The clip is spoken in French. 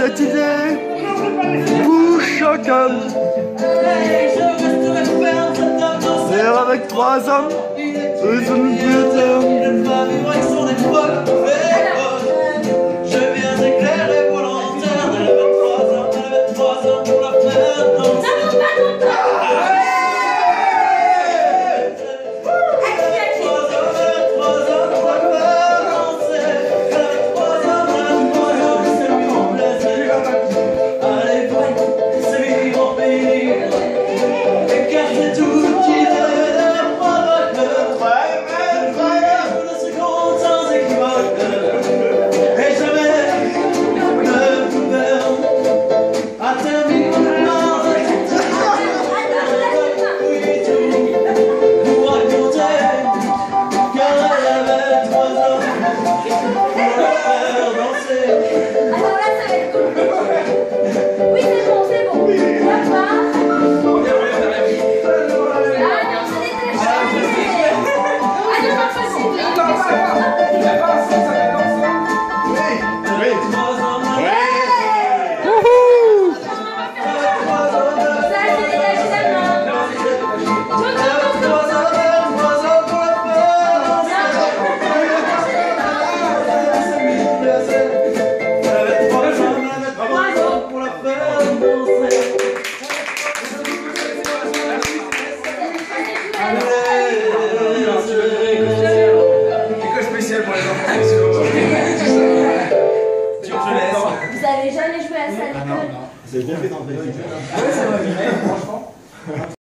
cette idée vous chacun. Faire avec trois hommes, jamais joué à ça à l'école? Ah C'est compliqué d'en fait. Ouais, ça va franchement.